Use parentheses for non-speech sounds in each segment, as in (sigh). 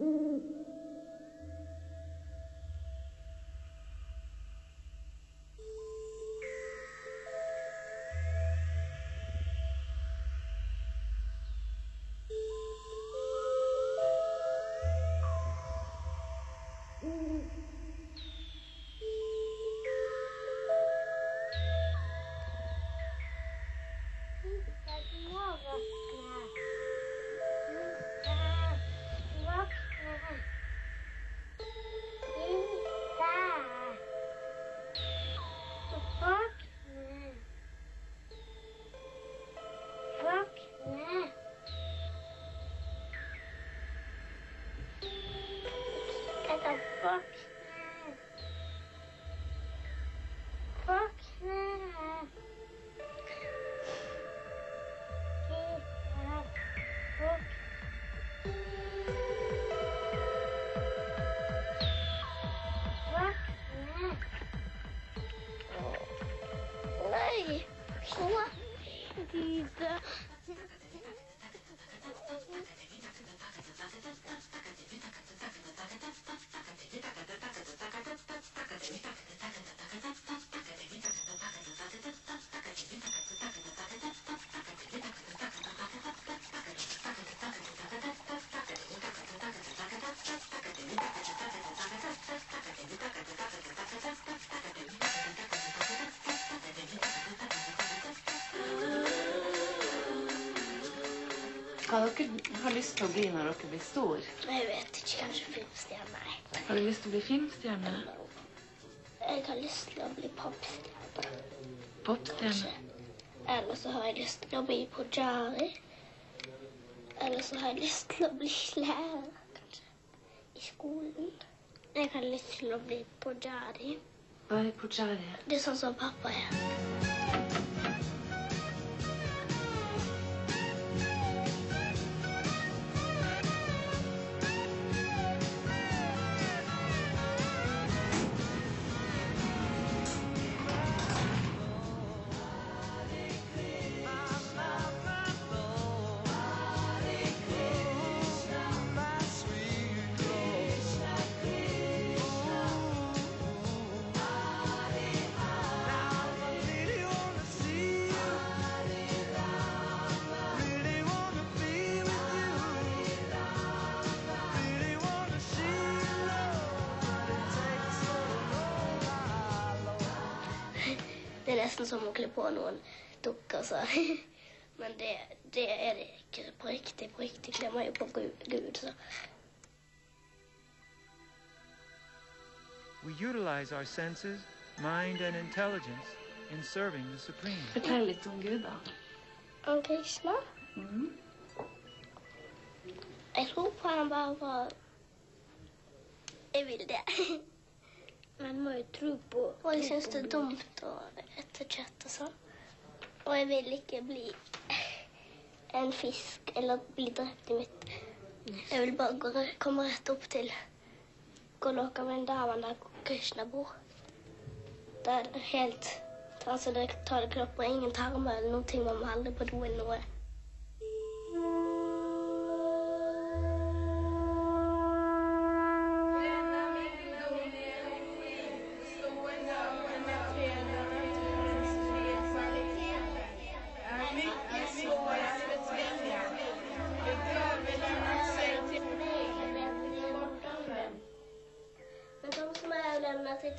Mm-hmm. luck. Hva dere har lyst til å bli når dere blir stor? Jeg vet ikke, kanskje filmstjerne. Har du lyst til å bli filmstjerne? Jeg har lyst til å bli popstjerne. Popstjerne? Eller så har jeg lyst til å bli pujari. Eller så har jeg lyst til å bli lærer, kanskje. I skolen. Jeg har lyst til å bli pujari. Hva er pujari? Det er sånn som pappa er. Nesten som å kle på noen dukker, så. (laughs) Men det, det er det ikke på riktig. På riktig kler man jo på Gud, så. We utilize our senses, mind, and intelligence in serving the Supreme. Fortell litt om Gud, da. Om Krishna? Jeg tror på han bare for Jeg vil det. (laughs) Man må jo tro på Og jeg syns det er dumt å ete kjøtt og sånn. Og jeg vil ikke bli (laughs) en fisk eller bli drept i mitt Jeg vil bare gå, komme rett opp til Goloka Vrindavan, der Krishna bor. Det er helt Altså, det tar det kropp og ingen tarmer eller noe. Man må aldri på do eller noe.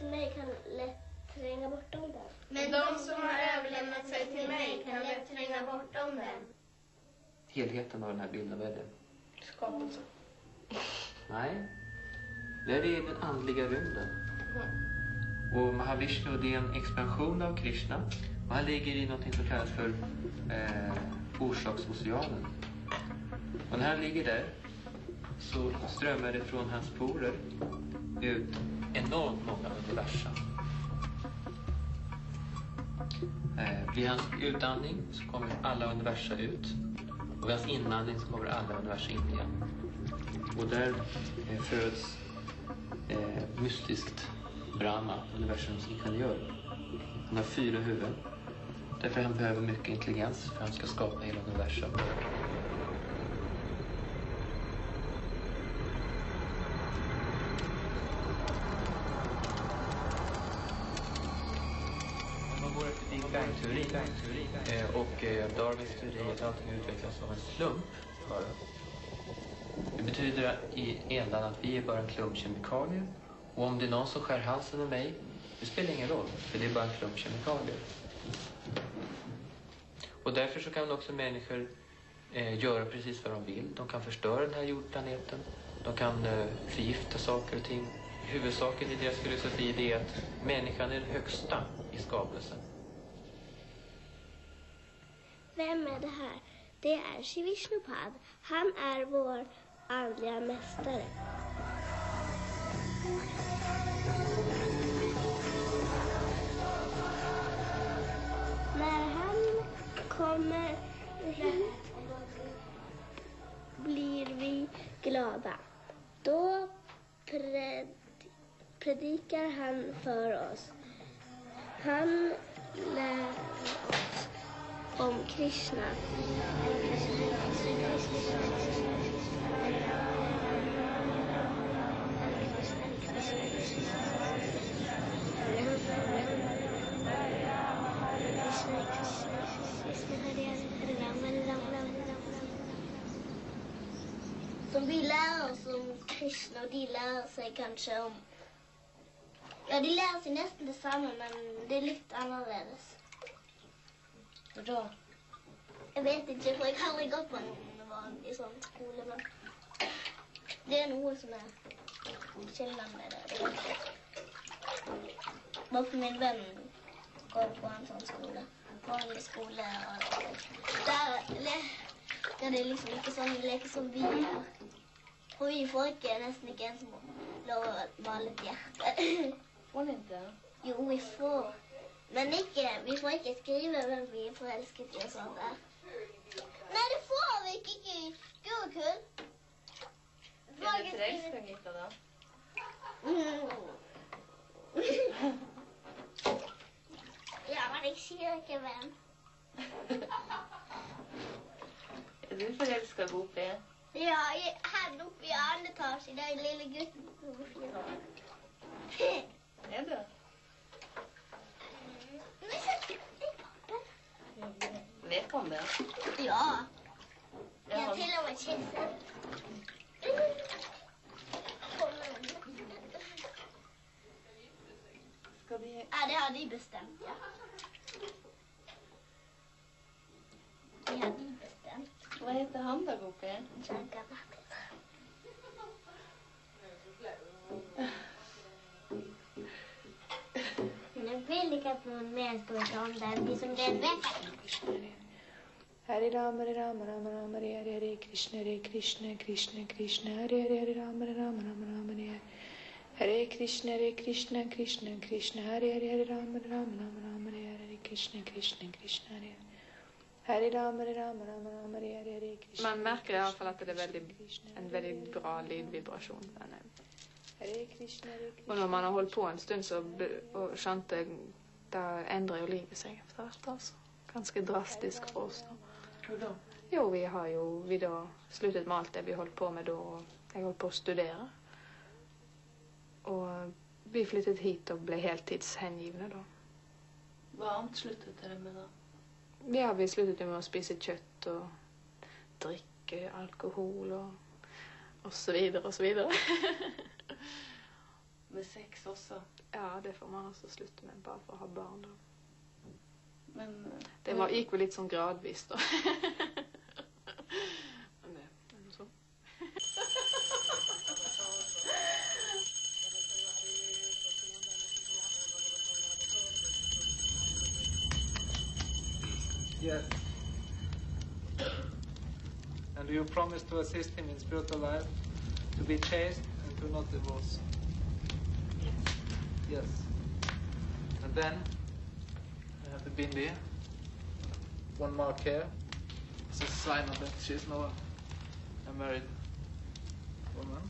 Överlämnat meg, kan lätt tränga bortom den. Men de som har överlämnat seg til meg, kan lätt tränga bortom den. helheten av denne här bilden, vad är det? Skapelse. Nei. Det er i den andliga rymden. Och Mahavishnu det är en expansion av Krishna. Och han ligger i något som kallas för eh, orsaksoceanen. Och när han ligger där så strömmar det från hans porer ut enormt många universer. Eh, vid hans utandning så kommer alla universa ut. Och vid hans inandning så kommer alla universa in igen. Och där eh, föds eh, mystiskt Brahma, universums ingenjör. Han har fyra huvuden. Därför han behöver mycket intelligens för han ska skapa hela universum. Poängteori. Eh, och eh, Darwins teori att allting utvecklas av en slump. Det betyder i ändan att vi är bara en klump kemikalier. Och om det är någon som skär halsen av mig, det spelar ingen roll. För det är bara en klump kemikalier. Och därför så kan också människor eh, göra precis vad de vill. De kan förstöra den här jordplaneten. De kan eh, förgifta saker och ting. Huvudsaken i deras filosofi är att människan är den högsta i skapelsen. Vem är det här? Det är Shivishnupad. Han är vår andliga mästare. När han kommer hit blir vi glada. Då pred, predikar han för oss. Han lär oss om Krishna. Som de lærer oss om Krishna och de lærer seg kanskje om... Ja, de lærer seg nesten det samme, men det er litt lite annorlunda. da? Jeg vet ikke, for jeg har aldri gått på en vanlig sånn skole, Men det er noe som er skillnad med det. Bare for min venn går på en sånn skole, Vanlig skole, og der, le- der det er liksom ikke sånn leker som vi gjør. For vi får ikke, nesten ikke en som lov å male et hjerte. Får ikke? Jo, vi får. Men ikke, vi får ikke skrive hvem vi er forelsket i og sånt der. Nei, det får vi ikke. Gud, og får Er du forelsket i, da? Mm. Ja, men jeg sier ikke hvem. (laughs) Er du forelska, Gopi? Ja, jeg, her oppe i annen etasje, den lille gutten på fire år. Er du? Men så- Vet han det? Ja. Jeg har til og med kysset. Skal Ja, det har de bestemt, ja. Det har de bestemt. Hva heter han da, Gopi? Jagamat. (laughs) Men jeg vil ikke at noen mer skal ta om det, de som den vet. Hare Rama, Hare Rama, Rama Rama, Hare Hare, Hare Krishna, Hare Krishna, Krishna Krishna, Hare Hare, Hare Rama, Hare Rama, Rama Rama, Hare Hare. Hare Krishna, Hare Krishna, Krishna Krishna, Hare Hare, Hare Rama, Hare Rama, Rama Rama, Hare Hare, Hare Krishna, Krishna Krishna, Hare Hare. Hare Rama, Hare Rama, Rama Rama, Hare Hare, Hare Krishna. Man merker i hvert fall at det er veldig, en veldig bra lydvibrasjon. Denne. Og när man har holdt på en stund så skjønte och Da endrer jo livet seg etter hvert. altså. Ganske drastisk for oss. Då. Da? Jo, vi har jo vi då slutat med allt det vi holdt på med då. och Jag håller på att studera. Och vi flyttade hit och blev heltidshängivna då. Hva annet sluttet dere med, da? Ja, vi slutade med att spisa kött och dricka alkohol och, och så vidare och så vidare. (laughs) Med sex også? Ja, det får man också sluta med bara för att ha barn då. Men eh, Det var, gick väl lite som gradvis då. (laughs) Men det, ändå så. Yes. And do you promise to assist him in spiritual life, to be chaste and to not divorce? Yes. Yes. And then I have the bindi. One mark here. It's a sign of that she's now a married woman.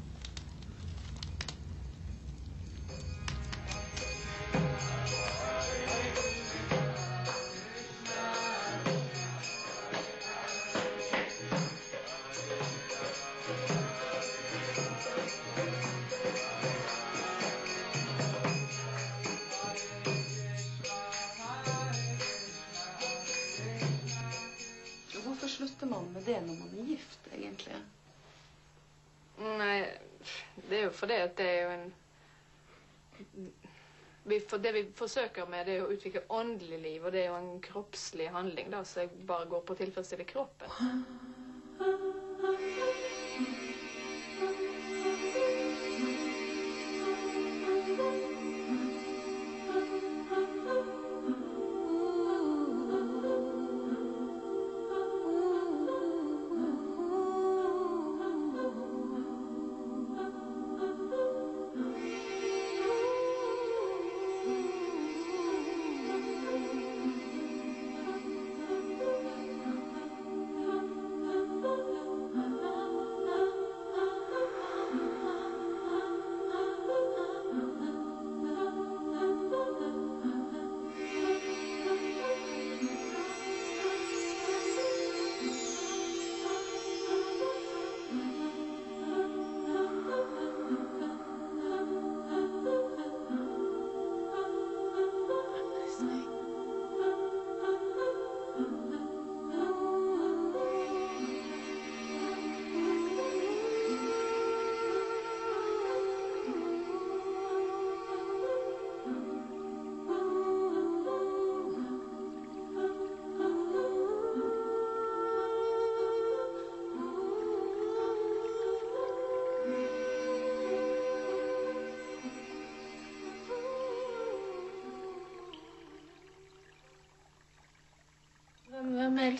Det jo fordi at det er jo en vi, for Det vi forsøker med, det er å utvikle åndelig liv, og det er jo en kroppslig handling da, jeg bare går på å tilfredsstille kroppen.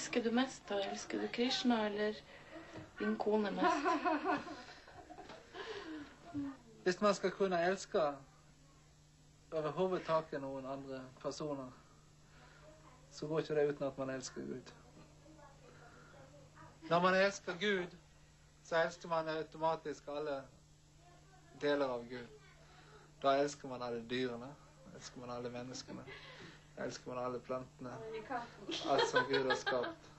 Elsker du mest? da? Elsker du Krishna eller din kone mest? Hvis man skal kunne elske overhovedtaket noen andre personer, så går ikke det uten at man elsker Gud. Når man elsker Gud, så elsker man automatisk alle deler av Gud. Da elsker man alle dyrene, elsker man alle menneskene, elsker man alle plantene. Alt som Gud har skapt.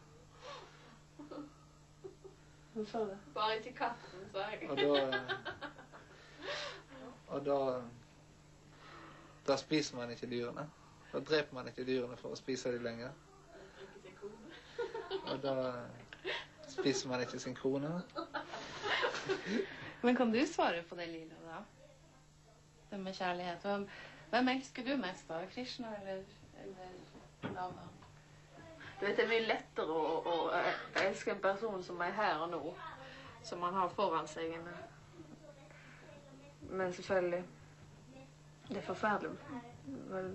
Sa du? Bare ikke katten, sa jeg. Og da Og da Da spiser man ikke dyrene. Da dreper man ikke dyrene for å spise dem lenger. Og da spiser man ikke sin kone. Men kan du svare på det, Lila, da? Det med kjærlighet. Hvem, elsker du mest, da? Krishna eller? Du vet, Det er mye lettere å, å, å elske en person som er her og nå, som man har foran seg. Men selvfølgelig Det er forferdelig. Vel,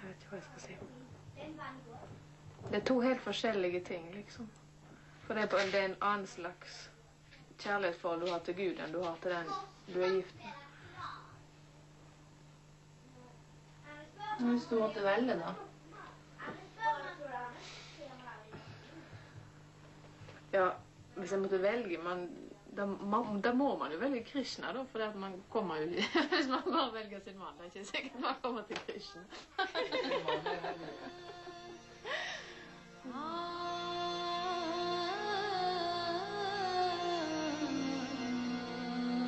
Jeg vet ikke hva jeg skal si. Det er to helt forskjellige ting, liksom. For det er en annen slags kjærlighetsforhold du har til Gud, enn du har til den du er gift med. Hvis du måtte velge, da? Ja, hvis jeg måtte velge man, da, man, da må man jo velge Krishna, da. For man kommer jo (laughs) Hvis man bare velger sin mann, det er ikke sikkert man kommer til Krishna.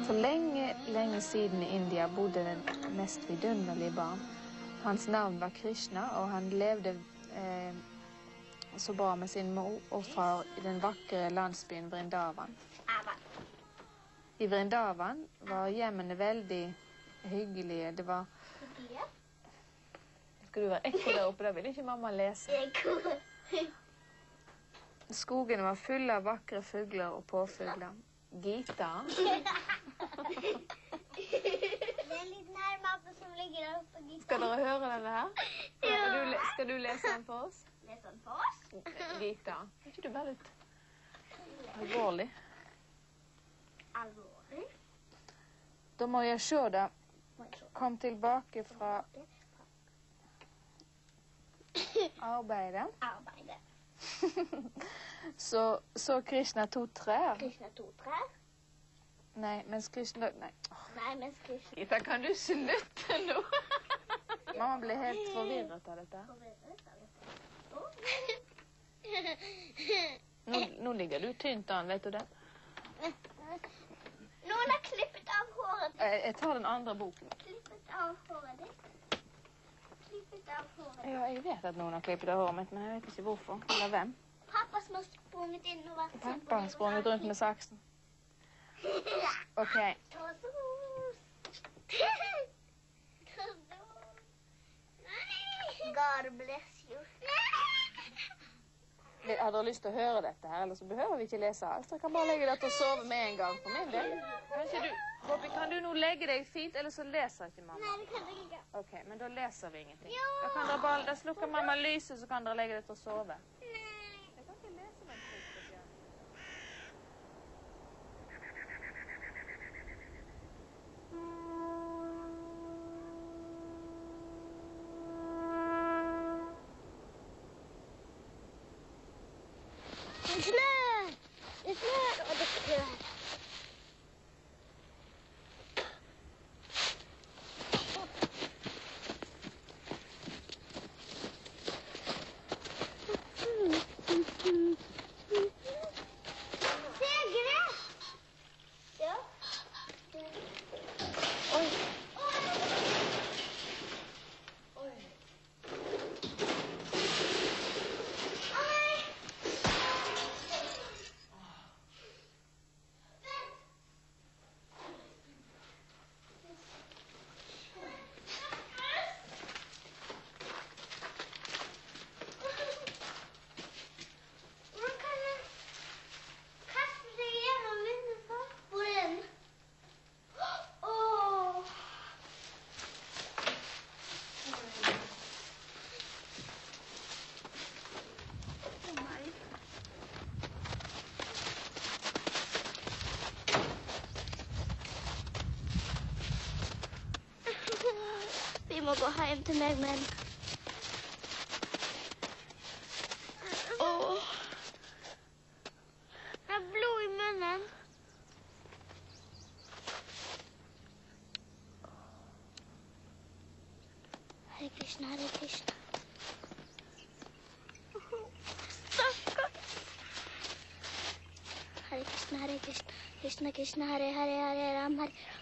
For lenge, lenge siden i India bodde den mest vidunderlige barn. Hans navn var Krishna, og han levde eh, så bra med sin mor og far i den vakre landsbyen Vrindavan. I Vrindavan var hjemmene veldig hyggelige. Det var Skal du være ekko der oppe? Da vil ikke mamma lese. Skogene var fulle av vakre fugler og påfugler. Gita (laughs) Det er en liten herremappe som ligger der oppe. Gita. Skal dere høre denne her? Ja. du, skal du lese den for oss? Lese den for oss. Gita. Er ikke du bare litt alvorlig? Alvorlig. Da må jeg se det. Kom tilbake fra arbeidet. Arbeidet. (laughs) Så så Krishna to trær. Krishna to trær. Nei, mens Krishna Nei. Nei, mens Krishna Gita, kan du slutte nå? (laughs) Mamma ble helt forvirret av dette. forvirret av dette. Nå, nå ligger du tynt an, vet du det? Noen har klippet av håret ditt. Jeg, jeg tar den andre boken. Klippet av håret ditt. Klippet av håret ditt. Ja, jeg vet at noen har klippet av håret mitt, men jeg vet ikke hvorfor. Eller hvem. pappa som har sprunget inn och varit Pappa har sprunget rundt med saxen. Okej. God bless you. Har dere lyst til å høre dette her, eller så behøver vi ikke lese alt. Dere kan bare legge dere å sove med en gang for min del. Kanskje du, Bobby, kan du nå legge deg fint, eller så leser ikke mamma? Nei, det kan ikke ikke. Ok, men da leser vi ingenting. Da, kan dere bare, da slukker mamma lyset, så kan dere legge dere å sove. Jeg kan ikke lese meg til, Bjørn. Det är snö! Det är snö och det är snö. Segre! Ja. Oi, Man kan kasta sig igenom vinterfall. Hvor er den? Åh! Nei. Vi må gå hjem til meg, men Åh. Jeg har blod i munnen. Hare Krishna, Hare Krishna. Stakkars. Hare Krishna, Hare Krishna, Krishna Krishna, Hare Hare, Hare Ram, Hare Ram,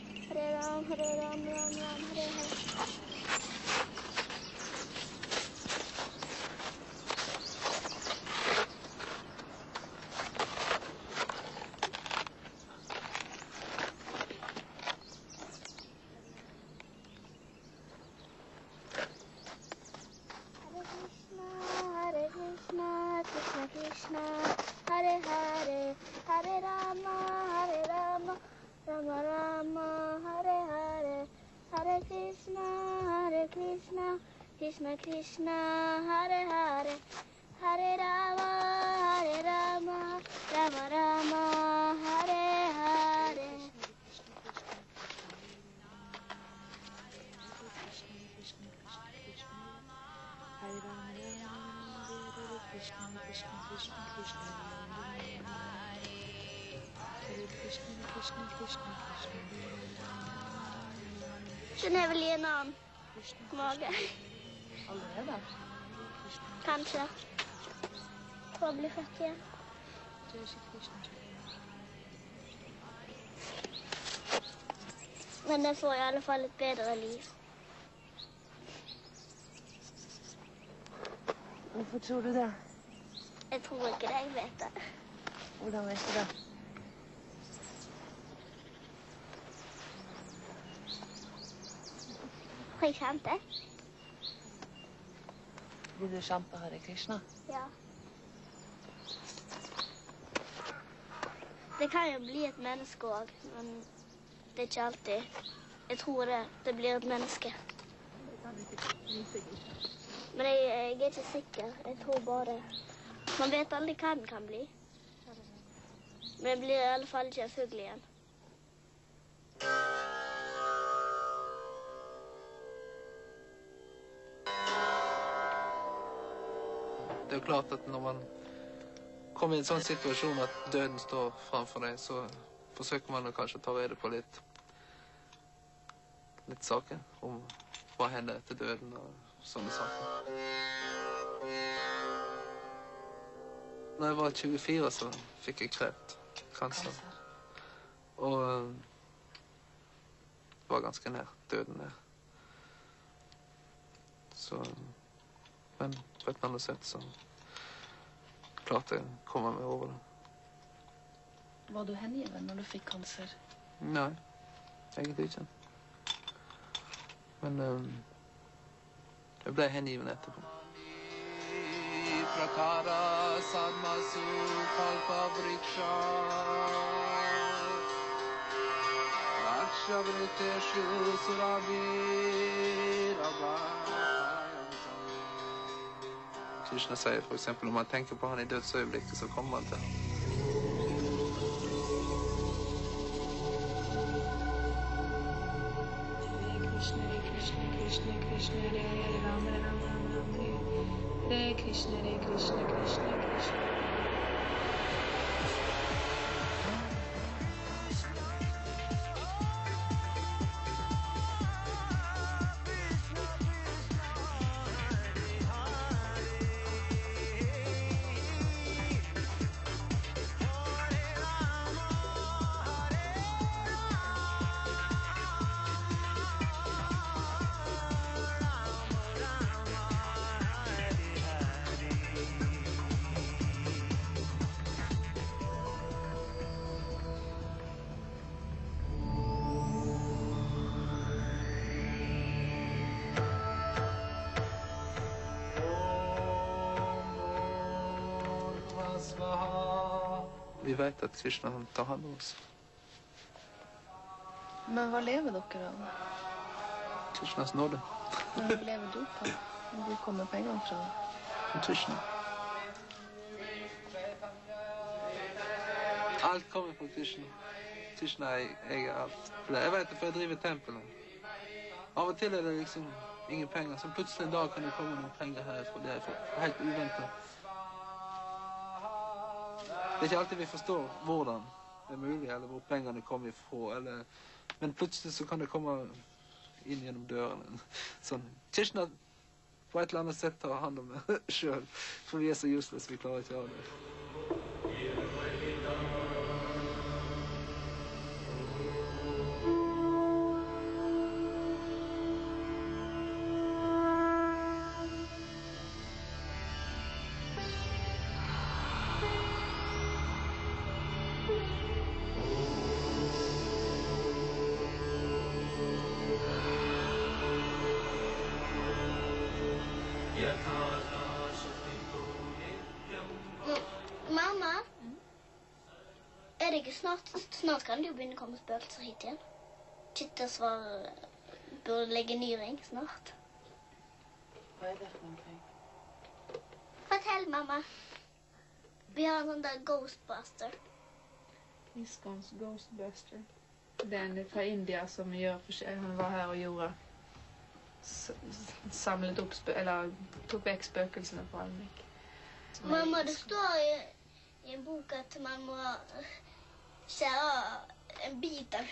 Hare, Ram, Hare Ram, Ram Ram, Hare. Hare Krishna Krishna, Hare Hare, Hare Rama, Hare Rama, Rama Rama, Hare Hare. Hare Rama, Rama Rama, Hare Krishna, Krishna Krishna, Krishna Rama, Hare Hare. Hare Krishna, Krishna Krishna, Krishna Känner jag väl igen någon Krishna, mage. Allerede? Kanskje. For å bli Shri Krishna. Men den får i alle fall et bedre liv. Hvorfor tror du det? Jeg tror ikke det, jeg vet det. Hvordan vet du det? Har jeg kjent det? Vil du kjempe Hare Krishna? Ja. Det kan jo bli et menneske òg, men det er ikke alltid. Jeg tror det. Det blir et menneske. Men jeg, jeg er ikke sikker. Jeg tror bare. Man vet aldri hva den kan bli. Men jeg blir i alle fall ikke en fugl igjen. Det er jo klart at når man kommer i en sånn situasjon at døden står framfor deg, så forsøker man å kanskje ta rede på litt litt saker om hva hender etter døden og sånne saker. Når jeg var 24, så fikk jeg kreft. Kanser. Og det var ganske nær døden der. Så Men på et eller annet sett så klarte jeg å komme meg over det. Var du hengiven når du fikk kanser? Nei, egentlig ikke. Men um, jeg ble hengiven etterpå. Krishna sier eksempel om man tenker på han i dødsøyeblikket, så kommer man til ham. Krishna, Hare Krishna, Krishna Krishna, Hare Hare, Ram Ram Ram Hare. Hare Krishna, Hare Krishna, Krishna Krishna. Vi vet at Krishna han tar hand om oss. Men hva lever dere av? Krishnas nåde. Men hva lever du på? Hvor kommer pengene fra? Krishna. Alt kommer fra Krishna. Krishna er- eier alt. For Jeg vet det, for jeg driver tempelet. Av og til er det liksom ingen penger. Så plutselig en dag kan det komme noen penger herfra. Det er helt uventa. Det er ikke alltid vi forstår hvordan det er mulig, eller hvor pengene kommer ifra. Eller, men plutselig så kan det komme inn gjennom dørene. Sånn. Kirchner på et eller annet sett tar hand om det sjøl. For vi er så useless, vi klarer ikke å ha det. Snart Snart kan det jo begynne å komme spøkelser hit igjen. Kittersvar burde legge ny ring snart. Hva er det for noe? Fortell, mamma. Vi har en sånn der Ghostbuster. Iskons Ghostbuster. Den fra India som gör för Han var her og gjorde Samlet opp spø Eller tok vekk spøkelsene på Almik. Mamma, det står i, i en bok at man må skjære en bit av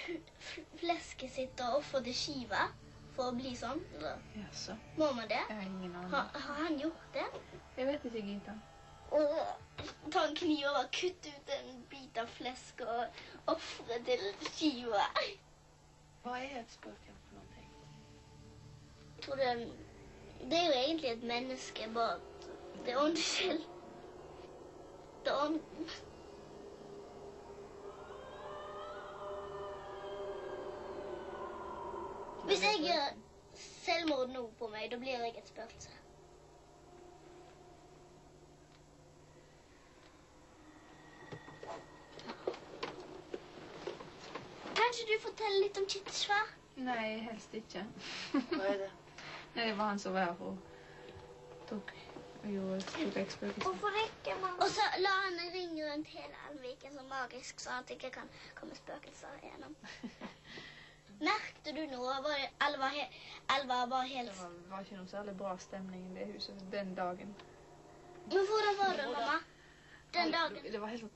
flesket sitt og ofre til skiva for å bli sånn. Jaså? må man det? Jeg har Har, han gjort det? Jeg vet ikke, Gita. Og ta en kniv og kutte ut en bit av flesk og ofre til skiva. Hva er et spøkel for noe? Tror du Det er jo egentlig et menneske, bare det er åndskjell. Det er ånd... Hvis jeg gjør selvmord nå på meg, da blir jeg et spøkelse. Kanskje du forteller litt om Chittesvar? Nei, helst ikke. Hva er det? (laughs) Nei, det var han som var her og tok og gjorde. Hvorfor ikke, mamma? Og så la han en ring rundt hele Alviken så magisk, sånn at det ikke kan komme spøkelser gjennom. (laughs) Merkte du noe? Var eller, var he, alle var bare Det var, var ikke noe særlig bra stemning i det huset den dagen. Men hvordan var det, mamma? Den dagen. Det, det var helt sånn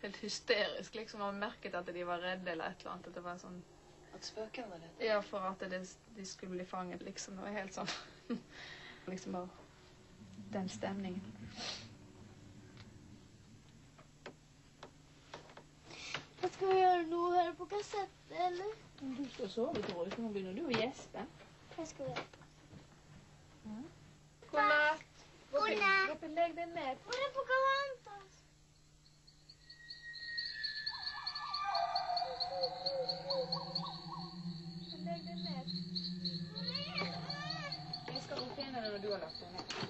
Helt hysterisk, liksom. Man merket at de var redde eller et eller annet. At det var sånn At spøkene var redde. Ja, for at det, de skulle bli fanget, liksom. Det var helt sånn (laughs) Liksom bare Den stemningen. Hva skal vi gjøre nå? Høre på kassett, eller? Du skal sove, tror jeg. Nå begynner du å gjespe. Hva skal vi gjøre? Mm. God natt. God natt. Hvorfor legg deg ned? Hvor er Pocahontas? Legg deg ned. Jeg skal finne det når du har lagt deg ned.